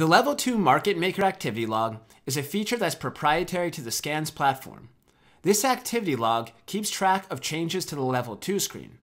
The Level 2 Market Maker Activity Log is a feature that's proprietary to the Scanz platform. This activity log keeps track of changes to the Level 2 screen.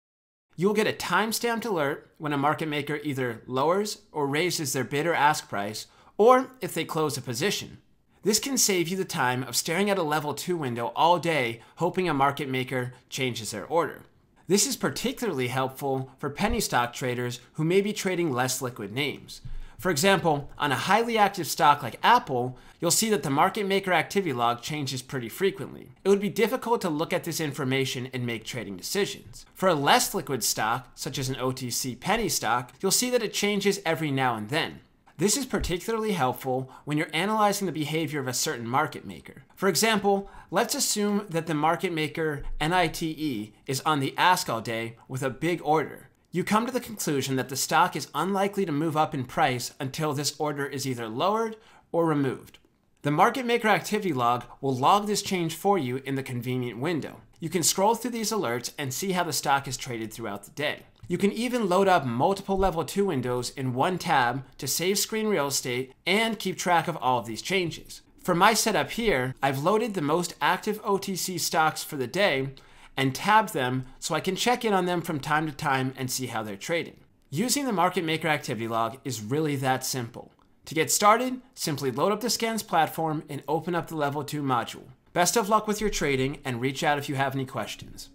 You'll get a timestamped alert when a market maker either lowers or raises their bid or ask price, or if they close a position. This can save you the time of staring at a Level 2 window all day hoping a market maker changes their order. This is particularly helpful for penny stock traders who may be trading less liquid names. For example, on a highly active stock like Apple, you'll see that the market maker activity log changes pretty frequently. It would be difficult to look at this information and make trading decisions. For a less liquid stock, such as an OTC penny stock, you'll see that it changes every now and then. This is particularly helpful when you're analyzing the behavior of a certain market maker. For example, let's assume that the market maker NITE is on the ask all day with a big order you come to the conclusion that the stock is unlikely to move up in price until this order is either lowered or removed. The market maker activity log will log this change for you in the convenient window. You can scroll through these alerts and see how the stock is traded throughout the day. You can even load up multiple level 2 windows in one tab to save screen real estate and keep track of all of these changes. For my setup here, I've loaded the most active OTC stocks for the day and tab them so I can check in on them from time to time and see how they're trading. Using the Market Maker activity log is really that simple. To get started, simply load up the Scanz platform and open up the Level 2 module. Best of luck with your trading and reach out if you have any questions.